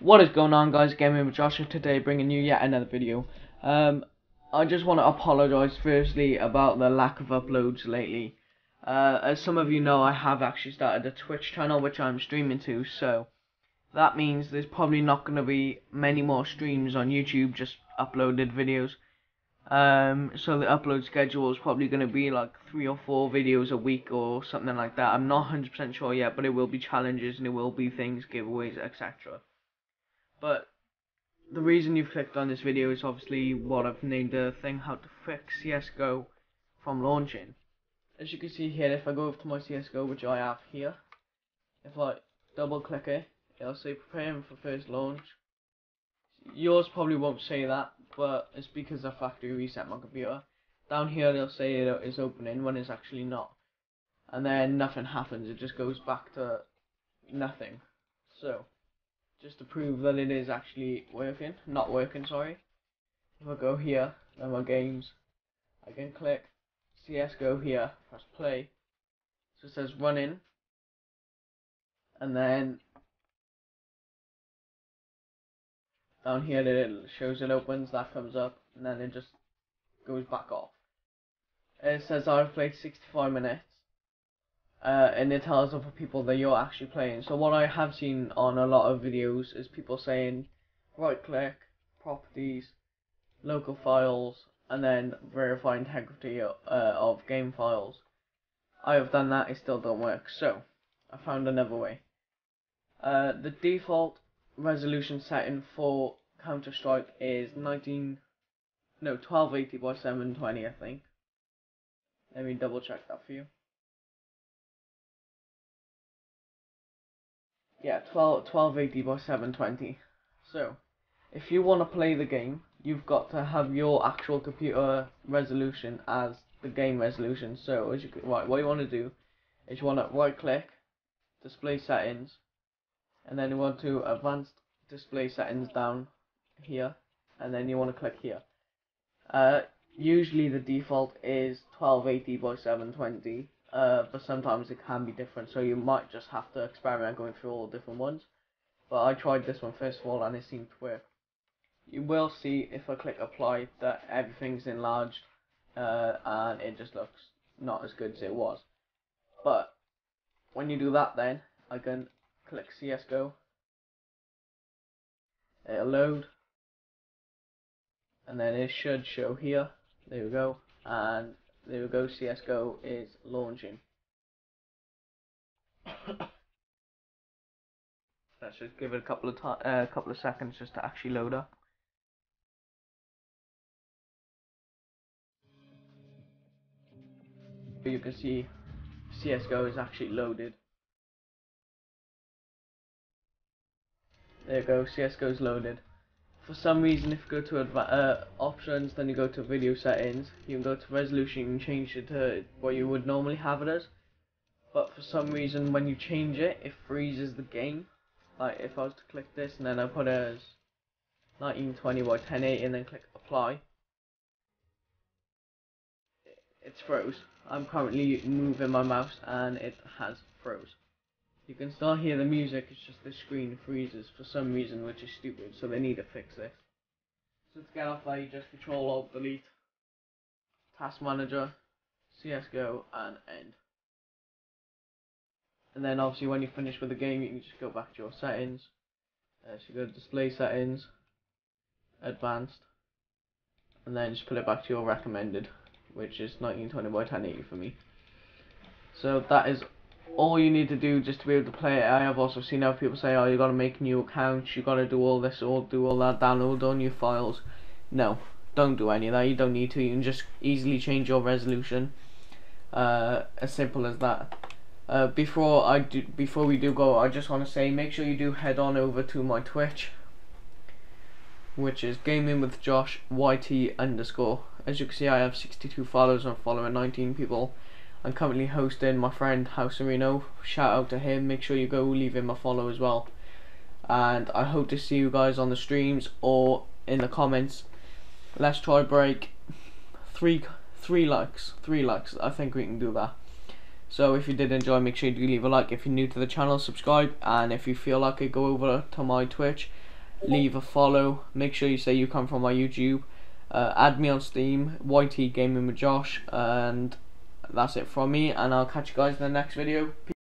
What is going on guys, Gaming with Joshua today bringing you yet another video. Um, I just want to apologise firstly about the lack of uploads lately. Uh, as some of you know I have actually started a Twitch channel which I'm streaming to so that means there's probably not going to be many more streams on YouTube just uploaded videos. Um, so the upload schedule is probably going to be like three or four videos a week or something like that. I'm not 100% sure yet but it will be challenges and it will be things, giveaways, etc. But the reason you've clicked on this video is obviously what I've named the thing how to fix CSGO from launching. As you can see here, if I go over to my CSGO, which I have here, if I double click it, it'll say preparing for first launch. Yours probably won't say that, but it's because I factory reset my computer. Down here they'll say it is opening when it's actually not. And then nothing happens, it just goes back to nothing. So, just to prove that it is actually working, not working, sorry. If I go here, then my games, I can click CSGO here, press play, so it says running, and then down here it shows it opens, that comes up, and then it just goes back off. It says I've played 65 minutes, uh, and it tells other people that you're actually playing. So what I have seen on a lot of videos is people saying right click, properties, local files, and then verify integrity uh, of game files. I have done that, it still don't work. So I found another way. Uh, the default resolution setting for Counter Strike is 19, no 1280 by 720 I think. Let me double check that for you. Yeah, 12, 1280 by 720. So, if you want to play the game, you've got to have your actual computer resolution as the game resolution. So, as you right, what you want to do is you want to right click, display settings, and then you want to advanced display settings down here, and then you want to click here. Uh, usually the default is 1280 by 720 uh, but sometimes it can be different, so you might just have to experiment going through all the different ones. But I tried this one first of all, and it seemed to work. You will see if I click apply that everything's enlarged, uh, and it just looks not as good as it was. But when you do that, then I can click CS:GO. It'll load, and then it should show here. There we go, and there we go, CSGO is launching. Let's just give it a couple of a uh, couple of seconds just to actually load up. You can see CSGO is actually loaded. There you go, CSGO is loaded for some reason if you go to uh, options then you go to video settings you can go to resolution can change it to what you would normally have it as. But for some reason when you change it it freezes the game. Like if I was to click this and then I put it as 1920 by 1080 and then click apply it's froze. I'm currently moving my mouse and it has froze you can still hear the music, it's just the screen freezes for some reason, which is stupid, so they need to fix this. So to get off there, you just Control Alt Delete, Task Manager, CSGO, and End. And then obviously when you finish with the game, you can just go back to your settings. Uh, so you go to Display Settings, Advanced, and then just put it back to your recommended, which is 1920 by 1080 for me. So that is all you need to do just to be able to play it. I have also seen other people say, oh, you got to make new accounts, you got to do all this, or do all that, download all new files. No, don't do any of that. You don't need to. You can just easily change your resolution. Uh, as simple as that. Uh, before I do, before we do go, I just want to say, make sure you do head on over to my Twitch, which is Gaming with Josh YT underscore. As you can see, I have 62 followers. I'm following 19 people. I'm currently hosting my friend House Areno. Shout out to him. Make sure you go leave him a follow as well. And I hope to see you guys on the streams or in the comments. Let's try break three three likes. Three likes. I think we can do that. So if you did enjoy, make sure you leave a like. If you're new to the channel, subscribe. And if you feel like it, go over to my Twitch, leave a follow. Make sure you say you come from my YouTube. Uh, add me on Steam, YT Gaming with Josh, and that's it from me and I'll catch you guys in the next video. Peace.